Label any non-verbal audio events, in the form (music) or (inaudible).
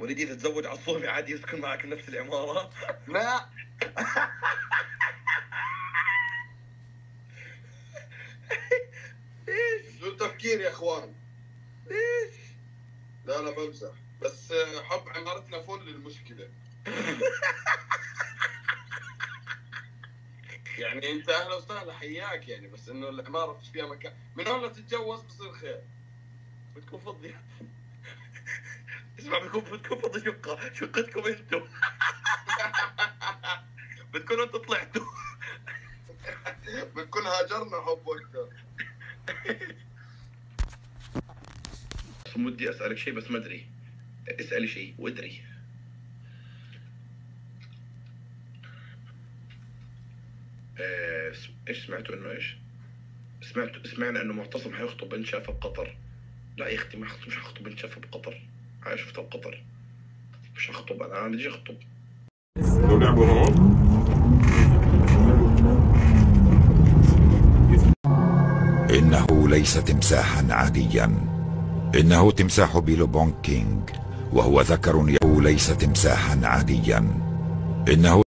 ولدي تتزوج عصومي عادي يسكن معك نفس العمارة. (laughs) لا. بدون تفكير يا إخوان؟ ليش؟ لا لا بمزح. بس حب عمارتنا فل المشكلة (laughs) يعني أنت أهلا وسهلا حياك يعني. بس إنه العمارة فيها مكان. من هون لا تتجوز بصير خير. بتكون فضي اسمع بتكون بتكون فضي شقة شقتكم أنتم؟ (laughs) بتكونوا أنتم طلعتوا. (laughs) بنكون هاجرنا حب أكثر ودي أسألك شيء بس ما أدري. اسألي شيء وادري. آه، إيش سمعتوا إنه إيش؟ سمعت سمعنا إنه معتصم حيخطب بنت شافها بقطر لا يا أختي ما حخطب مش حخطب بنت شافها بقطر. هاي شفتها بقطر. مش هخطب أنا أنا اخطب إنه ليس تمساحا عاديا. إنه تمساح بيلوبونج كينج وهو ذكر ليس تمساحا عاديا. إنه